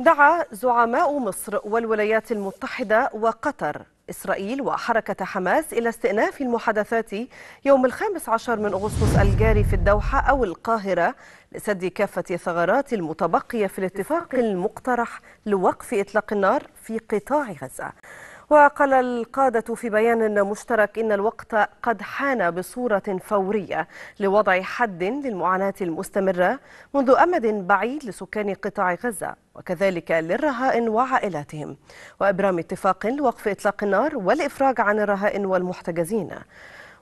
دعا زعماء مصر والولايات المتحدة وقطر إسرائيل وحركة حماس إلى استئناف المحادثات يوم الخامس عشر من أغسطس الجاري في الدوحة أو القاهرة لسد كافة الثغرات المتبقية في الاتفاق المقترح لوقف إطلاق النار في قطاع غزة. وقال القادة في بيان مشترك إن الوقت قد حان بصورة فورية لوضع حد للمعاناة المستمرة منذ أمد بعيد لسكان قطاع غزة وكذلك للرهائن وعائلاتهم. وإبرام اتفاق لوقف إطلاق النار والإفراج عن الرهائن والمحتجزين.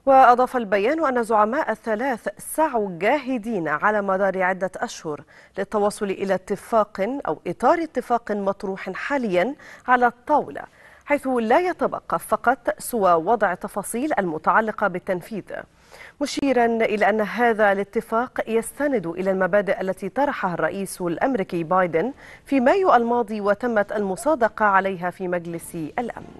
وأضاف البيان أن زعماء الثلاث سعوا جاهدين على مدار عدة أشهر للتوصل إلى اتفاق أو إطار اتفاق مطروح حاليا على الطاولة. حيث لا يتبقى فقط سوى وضع تفاصيل المتعلقة بالتنفيذ. مشيرا إلى أن هذا الاتفاق يستند إلى المبادئ التي طرحها الرئيس الأمريكي بايدن في مايو الماضي وتمت المصادقة عليها في مجلس الأمن.